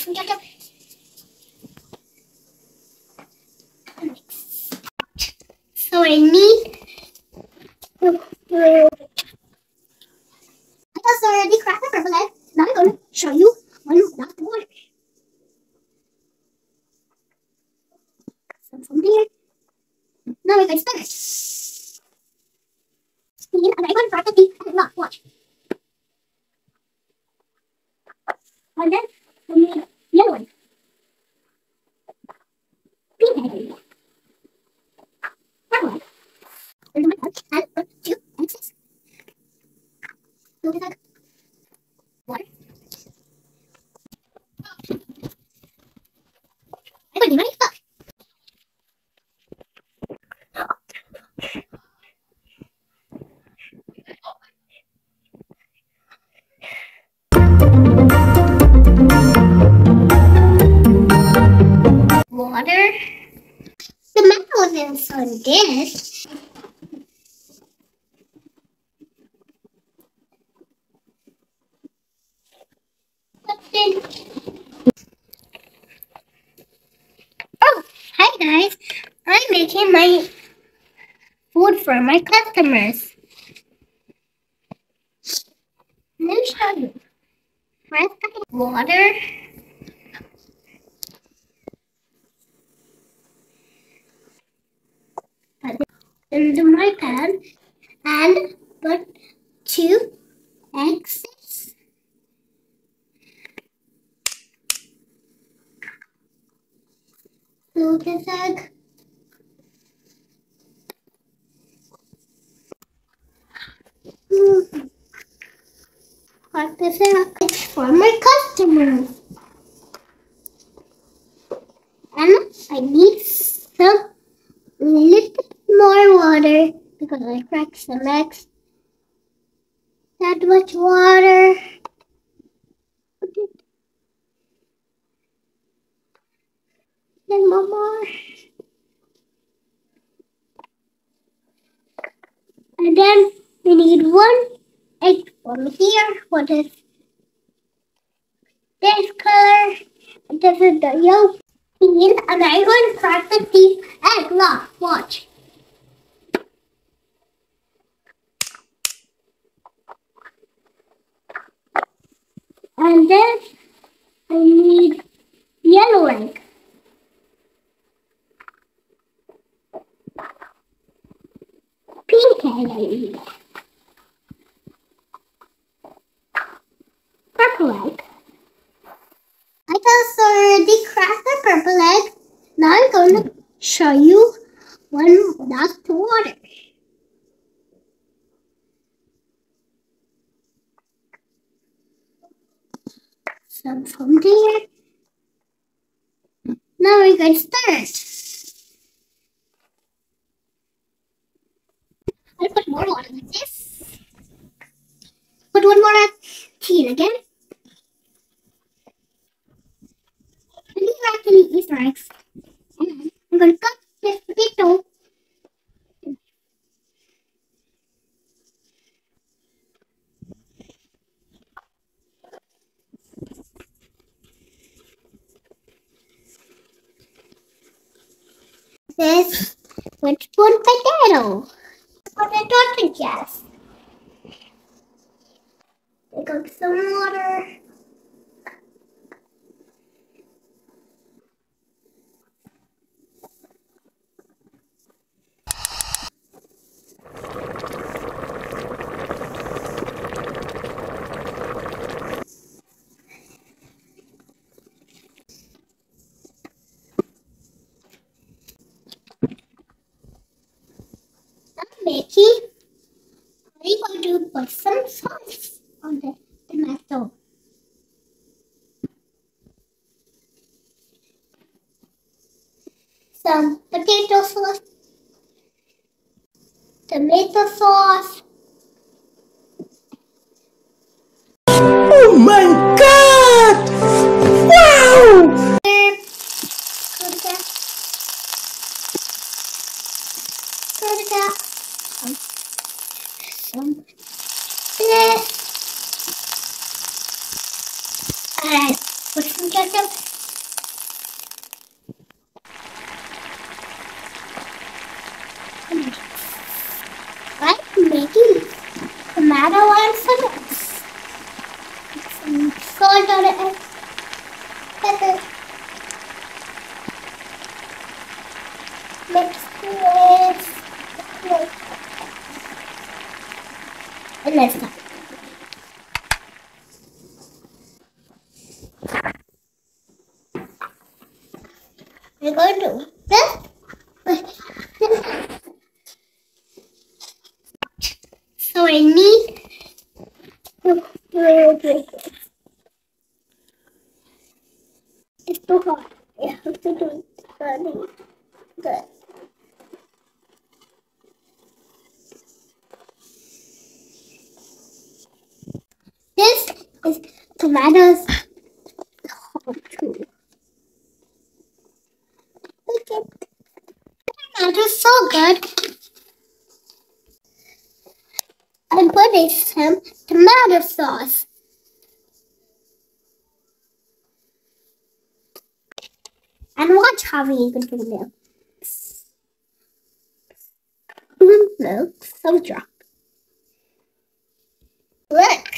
some ketchup. So I need I just already cracked the purple egg. Now I'm gonna show you one. From there. Now we're gonna spin it. Spin I'm gonna crack the tea and watch. And then we yellow one. And one, two, and six. Look at that. The metal is on this. Oh, hi guys. I'm making my food for my customers. Let me show you. First, water. Put it into my pan and put two eggs. Lucas egg. Mm. What is for my customers. And I need some little bit more water because I cracked some eggs. That much water. Then one more. And then we need one egg from here. What is this color? This is the yolk. And I'm going to crack the deep egg. Look, watch. And then I need yellow egg. pink egg I need. Purple egg. I just already cracked the purple egg. Now I'm going to show you one without the water. Some from there. Now we're going to stir it. I put more water like this. Put one more tea again. And these are actually Easter eggs. Mm-hmm. I'm going to cut this potato. This with one potato for the daughter Jess. Take up some water. Mickey, I'm going to put some sauce on the tomato. Some potato sauce, tomato sauce, Oh my god! Wow! Kurka. Um, some, some this. And Put some ketchup. I'm making tomato and salad. Some salt on it and pepper. Mix with and let's go. We're going to this. So I need it's too hot. I have to do it. Good. This is tomatoes hot too. Look at tomatoes so good. I put in some tomato sauce. And watch how we can do milk. Milk so drop. Look.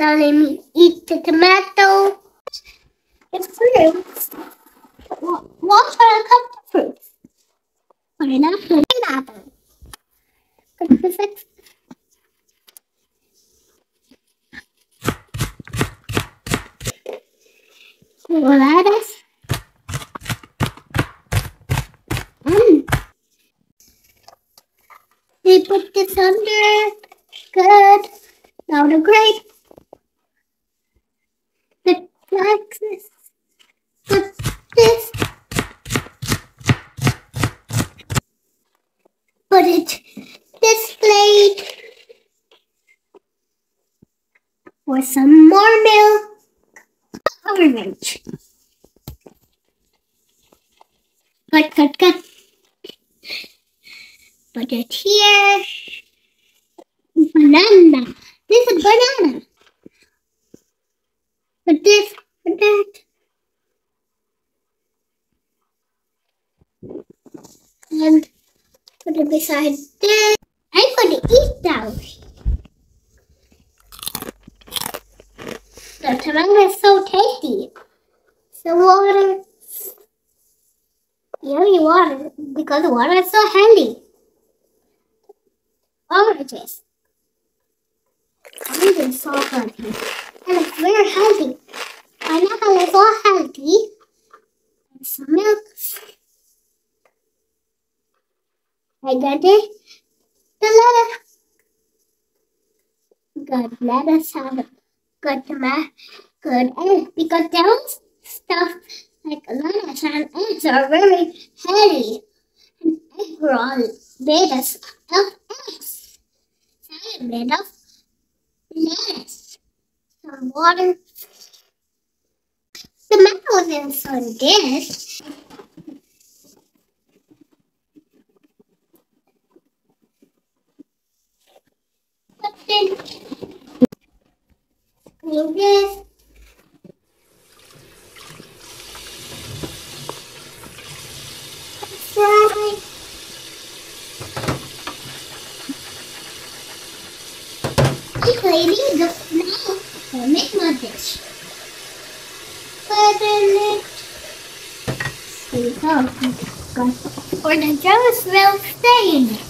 Now let me eat the tomato. It's fruits. Watch how I cut the fruits. Pineapple. Pineapple. For. Lettuce. Mm. We put this under. Good. Now the grape. The Texas. Put this. Put it this plate. Some more milk. Orange. Cut, cut, cut. Put it here. Banana. This is banana. Put this, put that. And put it beside this. I'm gonna eat those. The tomato is so tasty. So water. Yummy water because the water is so healthy. Oranges. Orange is so good. And it's very healthy. Pineapple is so healthy. Some milk. I got it. The lettuce. Good lettuce have good tomato. Good egg because those stuff like lettuce and eggs are very healthy. And egg roll made us of eggs. Salad made of lettuce. Some water. The metal was in some dish. But then Fry. Hey, lady, just now for make my dish. Here we go. Or the juice will stay in it.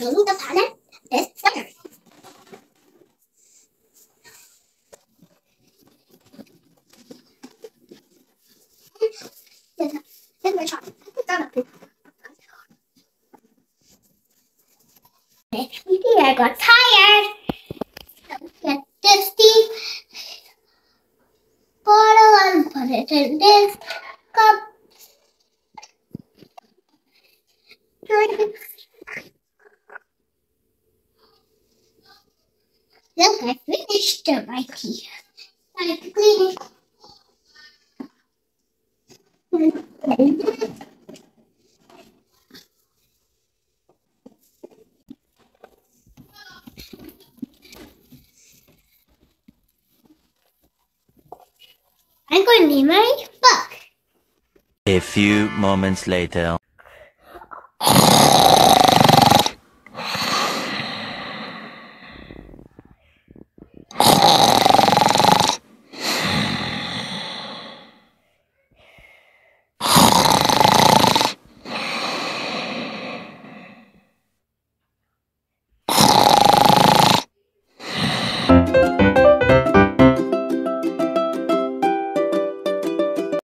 blue the planet is Saturn. I got tired. Get this deep bottle and put it in this. My it. I'm going to my book. A few moments later.